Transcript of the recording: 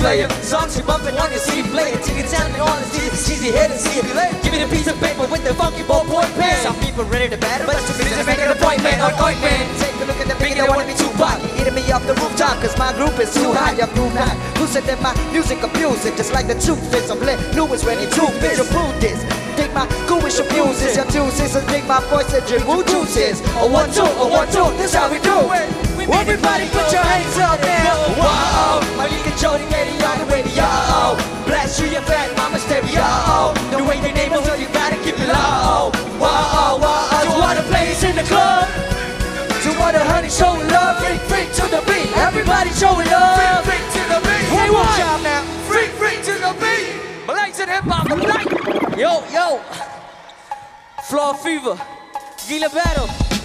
player. Songs you bumping on your CD player. Chicken sound and all the CDs, cheesy head and see it. Give me the piece of paper with the funky ballpoint pen. Some people ready to battle, but you just make an appointment on ointment. Take a look at the biggie, they wanna be too Tupac. Eating me off the rooftop, cause my group is too. Your group not. Who said that my music abusing? Just like the truth is, I'm lit. Lewis when it truth is, you prove this. Take my gooish abuses, your juices, and take my voice and drink woo juices. A one, two, a one, two, this how we do it. Everybody put your hands up now. Fat mama stereo. The way your neighbors, so you gotta keep it low. Whoa, whoa, you wanna place in the club? You want a honey show love, freak, freak to the beat. Everybody show love. Freak to the beat. Hey, watch out now. Freak, freak to the beat. Malaysian hip hop, Malay. Yo, yo. Floor fever. Gila battle.